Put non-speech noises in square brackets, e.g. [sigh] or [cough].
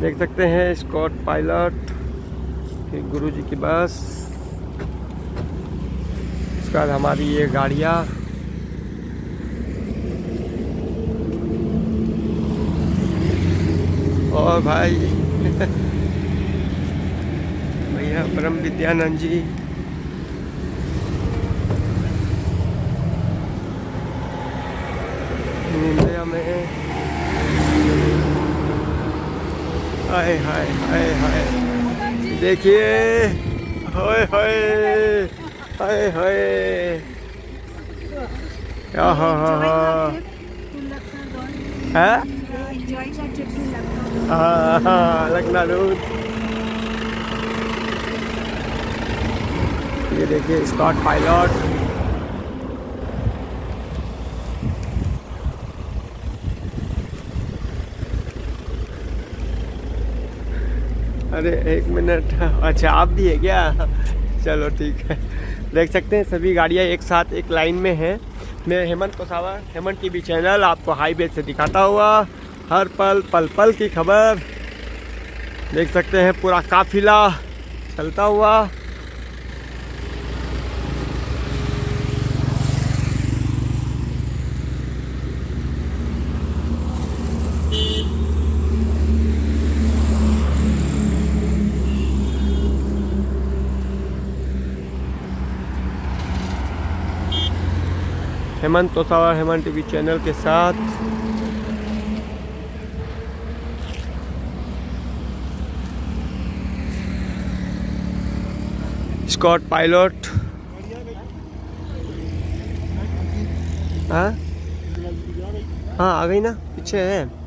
देख सकते हैं स्कॉट पायलट फिर गुरु जी की बस। उसके बाद हमारी ये गाड़ियाँ। और भाई, [laughs] भैया परम विद्यानंद जी। इंडिया में हाय हाय हाय हाय देखिए हाय हाय हाय हाय हा हा हा हा हाँ हाँ लखनऊ ये देखिए स्कॉट पायलट अरे, एक मिनट। अच्छा आप भी है क्या? चलो, ठीक है। देख सकते हैं, सभी गाड़ियाँ एक साथ, एक लाइन में हैं। मैं हेमंत कोसावा, हेमंत टीवी चैनल, आपको हाईवे से दिखाता हुआ हर पल पल पल की खबर। देख सकते हैं, पूरा काफिला चलता हुआ। हेमंत तोसावा हेमंत टीवी चैनल के साथ। Escort pilot. हाँ? हाँ आ गई ना? पीछे है।